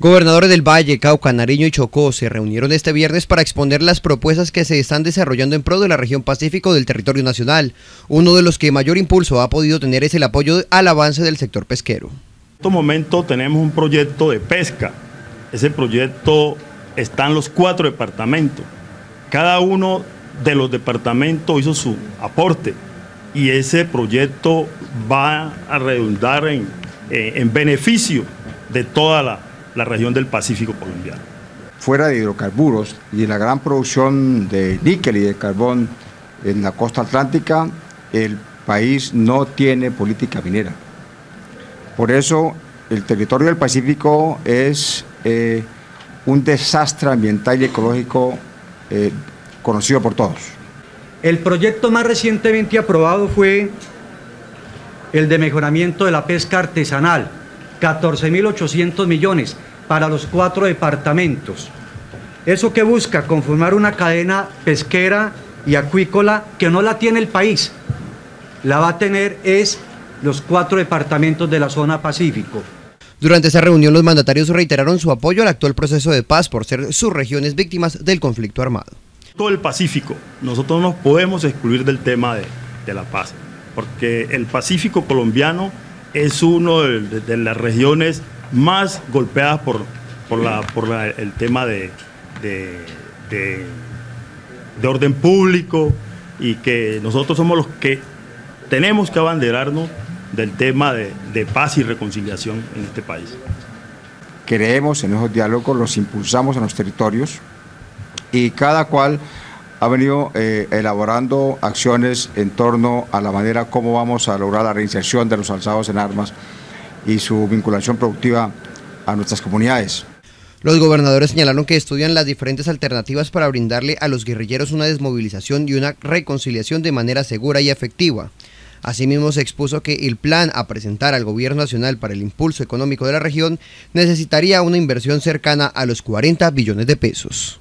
Gobernadores del Valle, Cauca, Nariño y Chocó se reunieron este viernes para exponer las propuestas que se están desarrollando en pro de la región Pacífico del territorio nacional. Uno de los que mayor impulso ha podido tener es el apoyo al avance del sector pesquero. En este momento tenemos un proyecto de pesca. Ese proyecto está en los cuatro departamentos. Cada uno de los departamentos hizo su aporte y ese proyecto va a redundar en, eh, en beneficio de toda la la región del Pacífico colombiano. Fuera de hidrocarburos y de la gran producción de níquel y de carbón en la costa atlántica, el país no tiene política minera. Por eso el territorio del Pacífico es eh, un desastre ambiental y ecológico eh, conocido por todos. El proyecto más recientemente aprobado fue el de mejoramiento de la pesca artesanal, 14.800 millones para los cuatro departamentos. Eso que busca conformar una cadena pesquera y acuícola que no la tiene el país, la va a tener es los cuatro departamentos de la zona Pacífico. Durante esa reunión los mandatarios reiteraron su apoyo al actual proceso de paz por ser sus regiones víctimas del conflicto armado. Todo el Pacífico, nosotros no nos podemos excluir del tema de, de la paz, porque el Pacífico colombiano es uno de, las regiones más golpeadas por, por, la, por el tema de, de, orden público y que nosotros somos los que tenemos que abanderarnos del tema de, paz y reconciliación en este país. Creemos en esos diálogos, los impulsamos en los territorios y cada cual ha venido eh, elaborando acciones en torno a la manera como vamos a lograr la reinserción de los alzados en armas y su vinculación productiva a nuestras comunidades. Los gobernadores señalaron que estudian las diferentes alternativas para brindarle a los guerrilleros una desmovilización y una reconciliación de manera segura y efectiva. Asimismo, se expuso que el plan a presentar al Gobierno Nacional para el impulso económico de la región necesitaría una inversión cercana a los 40 billones de pesos.